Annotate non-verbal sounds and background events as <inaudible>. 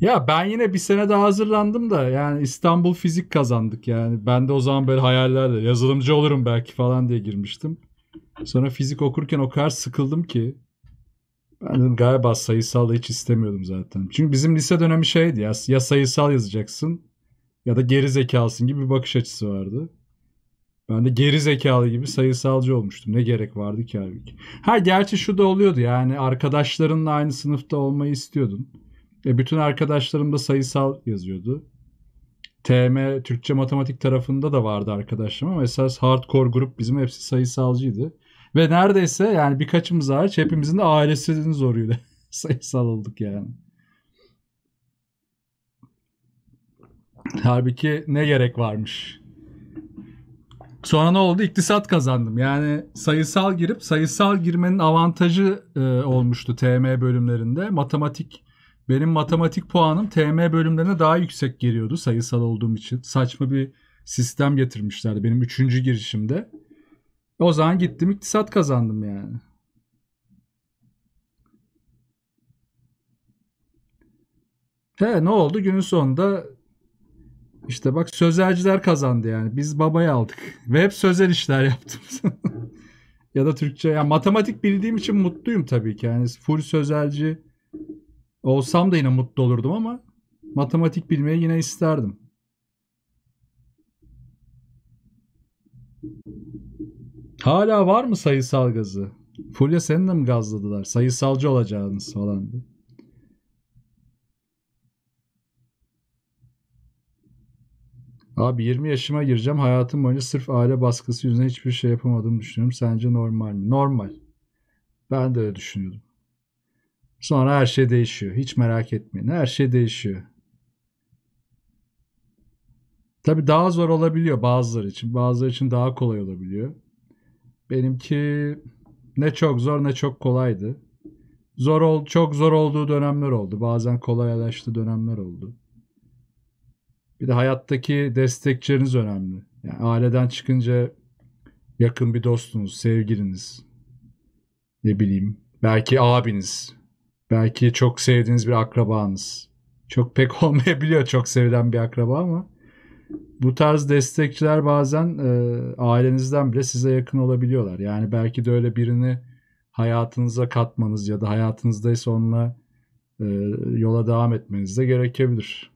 Ya ben yine bir sene daha hazırlandım da yani İstanbul fizik kazandık yani. Ben de o zaman böyle hayallerle yazılımcı olurum belki falan diye girmiştim. Sonra fizik okurken o kadar sıkıldım ki ben galiba sayısal hiç istemiyordum zaten. Çünkü bizim lise dönemi şeydi ya, ya sayısal yazacaksın ya da geri zekalısın gibi bir bakış açısı vardı. Ben de geri zekalı gibi sayısalcı olmuştum. Ne gerek vardı ki halbuki. Ha gerçi şu da oluyordu yani arkadaşlarınla aynı sınıfta olmayı istiyordun. E, bütün arkadaşlarım da sayısal yazıyordu. TM Türkçe matematik tarafında da vardı arkadaşlarım ama esas hardcore grup bizim hepsi sayısalcıydı. Ve neredeyse yani birkaçımız hariç hepimizin de ailesinin zoruyla <laughs> sayısal olduk yani. Halbuki ne gerek varmış. Sonra ne oldu? İktisat kazandım. Yani sayısal girip sayısal girmenin avantajı e, olmuştu TM bölümlerinde. Matematik benim matematik puanım TM bölümlerine daha yüksek geliyordu sayısal olduğum için. Saçma bir sistem getirmişlerdi benim üçüncü girişimde. O zaman gittim iktisat kazandım yani. He ne oldu? Günün sonunda işte bak sözelciler kazandı yani. Biz babayı aldık. <laughs> Ve hep sözel işler yaptım. <laughs> ya da Türkçe. Yani matematik bildiğim için mutluyum tabii ki. Yani full sözelci olsam da yine mutlu olurdum ama matematik bilmeyi yine isterdim. Hala var mı sayısal gazı? Fulya seni de mi gazladılar? Sayısalcı olacağınız falan diye. Abi 20 yaşıma gireceğim. Hayatım boyunca sırf aile baskısı yüzünden hiçbir şey yapamadığımı düşünüyorum. Sence normal mi? Normal. Ben de öyle düşünüyordum. Sonra her şey değişiyor. Hiç merak etmeyin. Her şey değişiyor. Tabii daha zor olabiliyor bazıları için. Bazıları için daha kolay olabiliyor. Benimki ne çok zor ne çok kolaydı. Zor ol, çok zor olduğu dönemler oldu. Bazen kolaylaştı dönemler oldu. Bir de hayattaki destekçileriniz önemli. Yani aileden çıkınca yakın bir dostunuz, sevgiliniz, ne bileyim, belki abiniz, belki çok sevdiğiniz bir akrabanız. Çok pek <laughs> olmayabiliyor çok sevilen bir akraba ama bu tarz destekçiler bazen e, ailenizden bile size yakın olabiliyorlar. Yani belki de öyle birini hayatınıza katmanız ya da hayatınızdaysa onunla e, yola devam etmeniz de gerekebilir.